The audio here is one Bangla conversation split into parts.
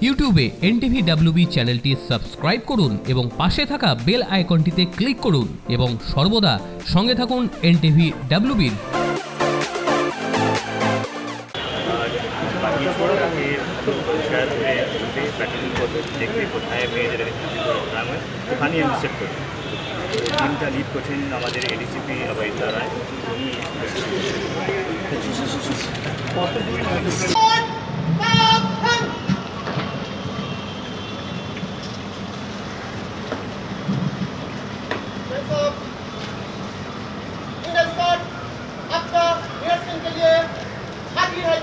ইউটিউবে এনটিভি ডাব্লিউবি চ্যানেলটি সাবস্ক্রাইব করুন এবং পাশে থাকা বেল আইকনটিতে ক্লিক করুন এবং সর্বদা সঙ্গে থাকুন এনটিভি ডাব্লিউবির ওখানে আমি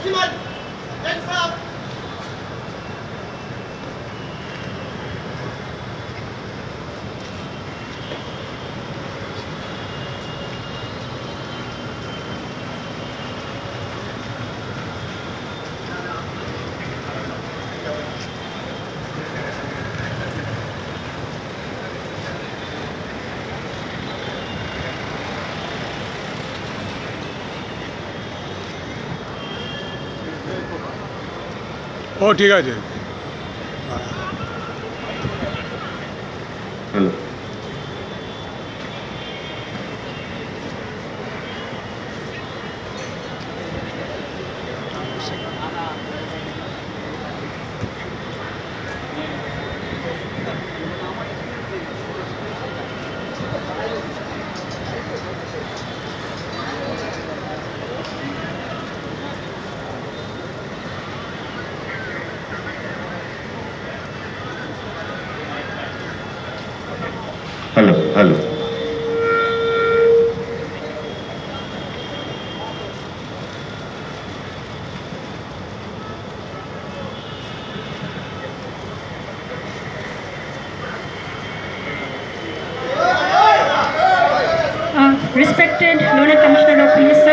Simon, jetzt ab! ও ঠিক আছে। Hello. Hello hello respected Lona Commissioner of Police, sir.